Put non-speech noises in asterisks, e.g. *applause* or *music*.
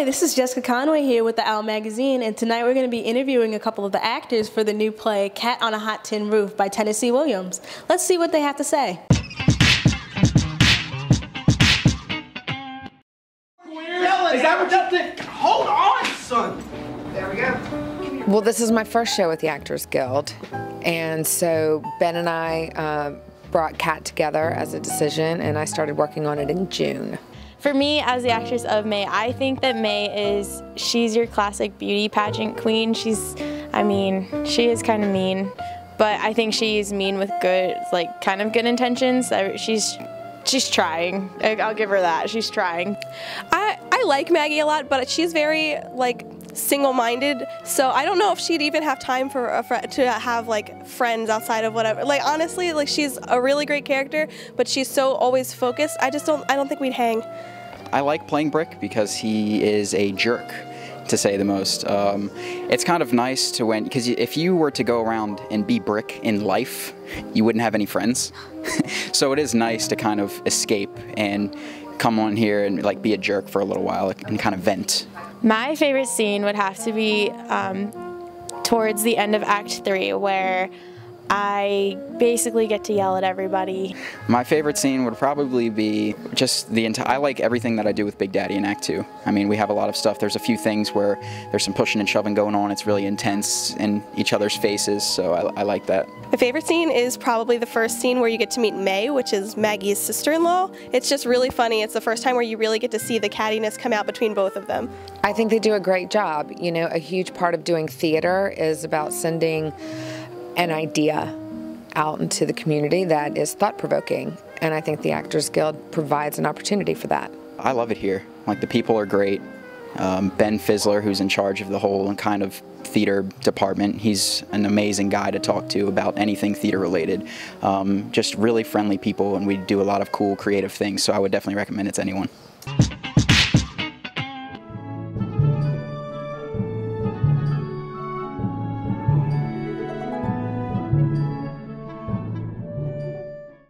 Hi, this is Jessica Conway here with the Owl Magazine, and tonight we're going to be interviewing a couple of the actors for the new play Cat on a Hot Tin Roof by Tennessee Williams. Let's see what they have to say. Is that what you think? Hold on, son. There we go. Well, this is my first show with the Actors Guild, and so Ben and I uh, brought Cat together as a decision, and I started working on it in June. For me, as the actress of Mae, I think that Mae is, she's your classic beauty pageant queen. She's, I mean, she is kind of mean, but I think she's mean with good, like kind of good intentions. She's, she's trying. I'll give her that. She's trying. I, I like Maggie a lot, but she's very, like, single-minded. So i don't know if she'd even have time for a fr- to have like friends outside of whatever like honestly like she's a really great character but she's so always focused. I just don't i don't think we'd hang. I like playing brick because he is a jerk to say the most. Um, it's kind of nice to when because if you were to go around and be brick in life you wouldn't have any friends. *laughs* So it is nice to kind of escape and come on here and like be a jerk for a little while and kind of vent. My favorite scene would have to be um, towards the end of Act 3 where I basically get to yell at everybody. My favorite scene would probably be just the entire. I like everything that I do with Big Daddy in Act Two. I mean, we have a lot of stuff. There's a few things where there's some pushing and shoving going on. It's really intense in each other's faces, so I, I like that. My favorite scene is probably the first scene where you get to meet Mae, which is Maggie's sister-in-law. It's just really funny. It's the first time where you really get to see the cattiness come out between both of them. I think they do a great job. You know, a huge part of doing theater is about sending an idea out into the community that is thought provoking. And I think the Actors Guild provides an opportunity for that. I love it here. Like the people are great. Um, ben Fizzler, who's in charge of the whole kind of theater department, he's an amazing guy to talk to about anything theater related. Um, just really friendly people, and we do a lot of cool creative things, so I would definitely recommend it to anyone.